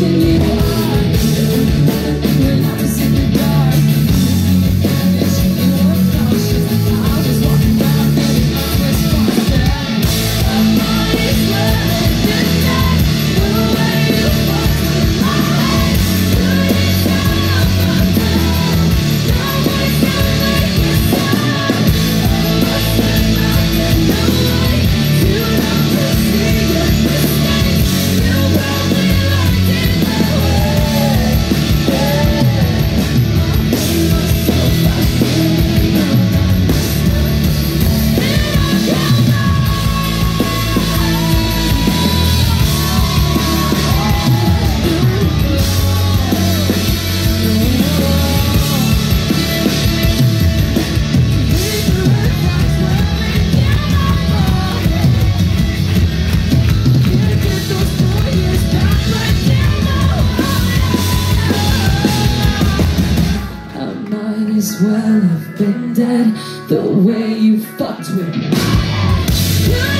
In you. as well have been dead the way you fucked with me.